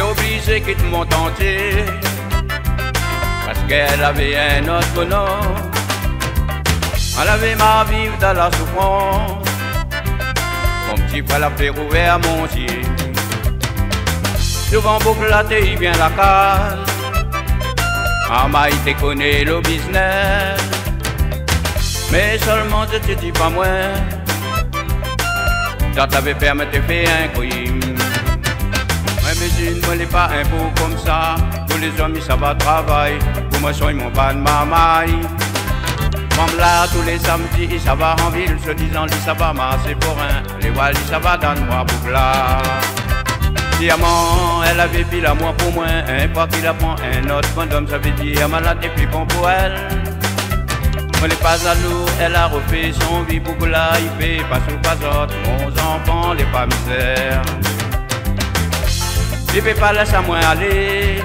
obligé quitte mon entier Parce qu'elle avait un autre nom. Elle avait ma vie dans la souffrance. Mon petit frère l'a fait ouvert mon ciel Souvent la il vient la case Ah il connaît le business. Mais seulement je te dis pas moins. Quand t'avais permis de faire un crime moi n'est pas un beau comme ça. Pour les hommes, ça va travailler. Pour moi, ils mon pas de mamaille. Comme là, tous les samedis, ça va en ville. Se disant, ça va masser pour un. Les Wallis, ça va dans moi pour là. Diamant, elle avait pile à moi pour moi. Un fois qu'il apprend un autre bonhomme, ça veut dire malade et plus bon pour elle. On n'est pas à l'eau, elle a refait son vie pour là, il fait pas sous pas autre. Mon enfant, les pas misère. Je peux pas laisser moi aller.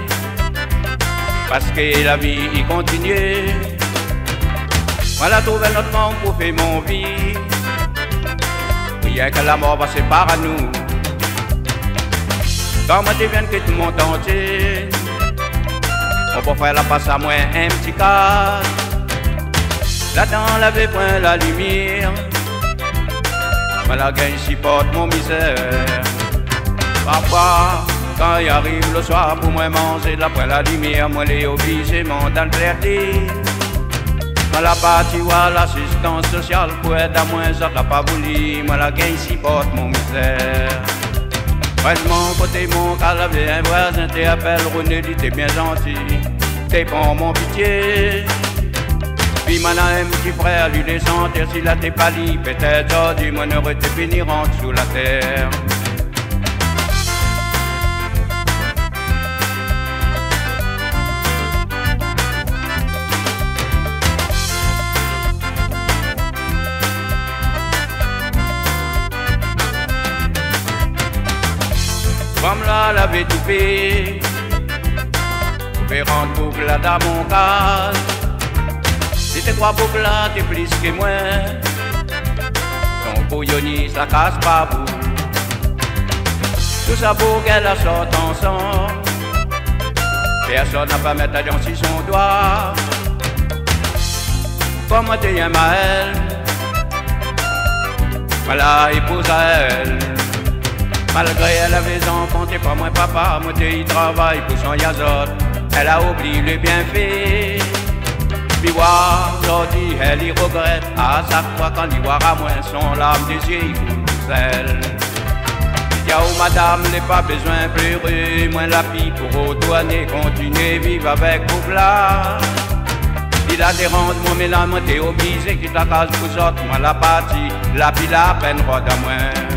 Parce que la vie y continue. Voilà trouvé notre monde pour faire mon vie. Rien que la mort va séparer nous. Quand moi je viens que tout le monde entier On peut faire la passe à moi un petit cas. Là-dedans la point la lumière. Voilà gagne supporte mon misère. Parfois quand il arrive le soir pour moi manger l'après la lumière, moi les obligé dans le Moi la partie ou l'assistance sociale pour aider à moi, ça pas voulu, moi la gagne si porte mon misère. Mon côté, mon calavé, un voisin t'appelle René, dit t'es bien gentil, t'es pour mon pitié. Puis maintenant un petit frère, lui sentir s'il a t'es pali, peut-être aujourd'hui mon heure était fini rentre sous la terre. Tout fait. Pouvez rendre boucle là dans mon cas. C'était quoi boucle là, t'es plus que moi. Ton bouillonnis, ça casse pas vous. Tout qu'elle la sorte ensemble. Personne n'a pas mettre à si son doigt. Comme t'es un Maël. Voilà, épouse à elle. Malgré elle avait enfants, t'es pas moi papa, moi t'es y travaille pour son yazot. Elle a oublié le bienfait. Puis aujourd'hui elle y regrette. À chaque fois quand il voit à moi son larme des yeux, il coule elle. Y'a où madame, n'est pas besoin de pleurer, moins la fille pour retourner, continuer, vivre avec vous là. Il a des rendements, mais là, moi t'es obligé, qu'il t'a case pour sortir, moi la partie, la pile la peine, à moi.